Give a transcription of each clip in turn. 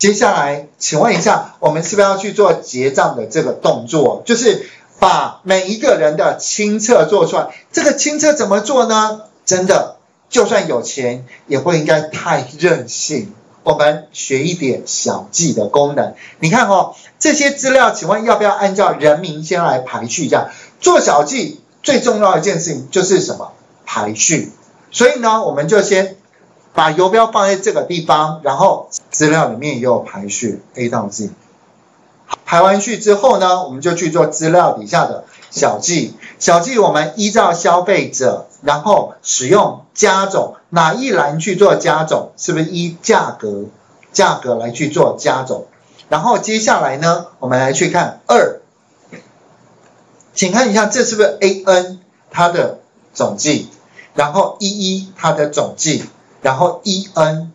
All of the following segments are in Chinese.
接下来，请问一下，我们是不是要去做结账的这个动作？就是把每一个人的清册做出来。这个清册怎么做呢？真的，就算有钱，也不应该太任性。我们学一点小记的功能。你看哦，这些资料，请问要不要按照人名先来排序？这样做小记最重要的一件事情就是什么？排序。所以呢，我们就先。把游标放在这个地方，然后资料里面也有排序 A 到 Z。排完序之后呢，我们就去做资料底下的小记。小记我们依照消费者，然后使用加总哪一栏去做加总？是不是依价格价格来去做加总？然后接下来呢，我们来去看二，请看一下这是不是 A N 它的总计，然后一一它的总计。然后 E N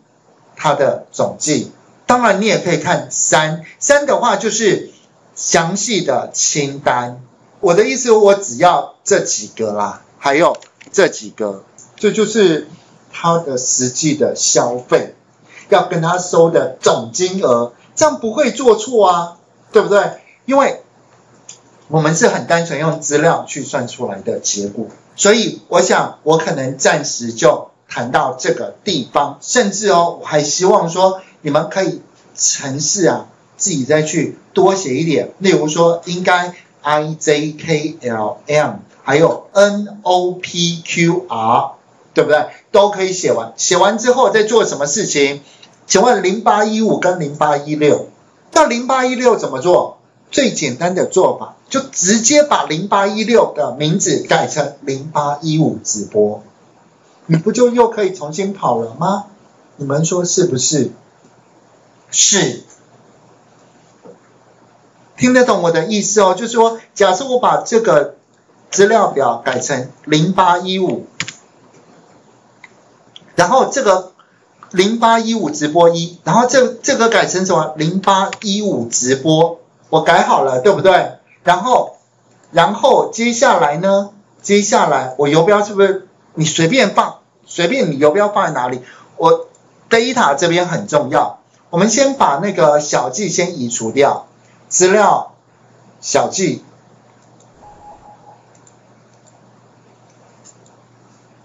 它的总计，当然你也可以看三三的话就是详细的清单。我的意思，我只要这几个啦，还有这几个，这就是他的实际的消费，要跟他收的总金额，这样不会做错啊，对不对？因为我们是很单纯用资料去算出来的结果，所以我想我可能暂时就。谈到这个地方，甚至哦，我还希望说你们可以城市啊，自己再去多写一点。例如说，应该 I J K L M，还有 N O P Q R，对不对？都可以写完。写完之后再做什么事情？请问零八一五跟零八一六，那零八一六怎么做？最简单的做法，就直接把零八一六的名字改成零八一五直播。你不就又可以重新跑了吗？你们说是不是？是，听得懂我的意思哦？就是说，假设我把这个资料表改成零八一五，然后这个零八一五直播一，然后这这个改成什么？零八一五直播，我改好了，对不对？然后，然后接下来呢？接下来我游标是不是？你随便放，随便你游标放在哪里，我 data 这边很重要。我们先把那个小记先移除掉，资料小记，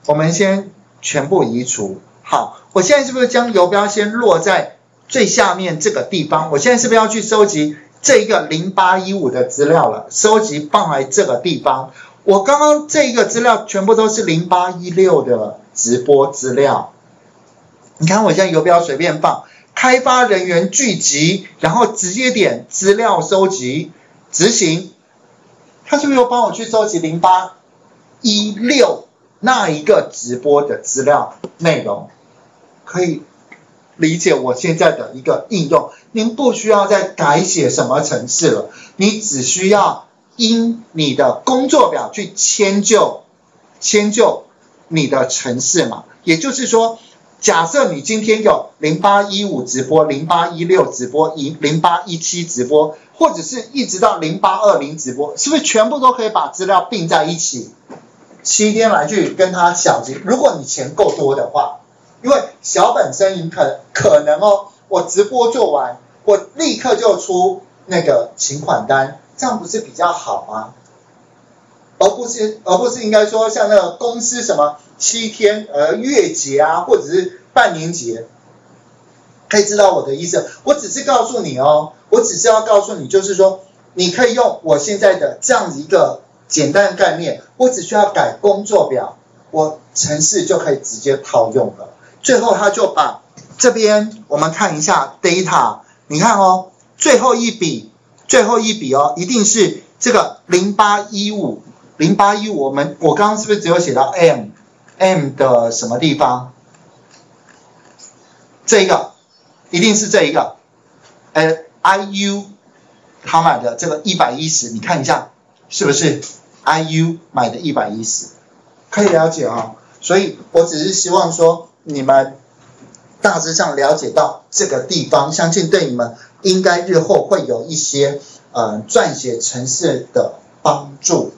我们先全部移除。好，我现在是不是将游标先落在最下面这个地方？我现在是不是要去收集这一个零八一五的资料了？收集放在这个地方。我刚刚这一个资料全部都是零八一六的直播资料，你看我现在游标随便放，开发人员聚集，然后直接点资料收集执行，他是不是又帮我去收集零八一六那一个直播的资料内容？可以理解我现在的一个应用，您不需要再改写什么程式了，你只需要。因你的工作表去迁就迁就你的城市嘛，也就是说，假设你今天有零八一五直播、零八一六直播、一零八一七直播，或者是一直到零八二零直播，是不是全部都可以把资料并在一起，七天来去跟他小结？如果你钱够多的话，因为小本生意可可能哦，我直播做完，我立刻就出那个请款单。这样不是比较好吗？而不是，而不是应该说像那个公司什么七天呃月结啊，或者是半年结，可以知道我的意思。我只是告诉你哦，我只是要告诉你，就是说你可以用我现在的这样子一个简单的概念，我只需要改工作表，我程式就可以直接套用了。最后他就把这边我们看一下 data，你看哦，最后一笔。最后一笔哦，一定是这个零八一五零八一五。我们我刚刚是不是只有写到 M M 的什么地方？这一个一定是这一个，呃 I U 他买的这个一百一十，你看一下是不是 I U 买的一百一十？可以了解啊，所以我只是希望说你们大致上了解到这个地方，相信对你们。应该日后会有一些呃撰写城市的帮助。